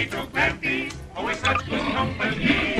way to Granby, always such good company.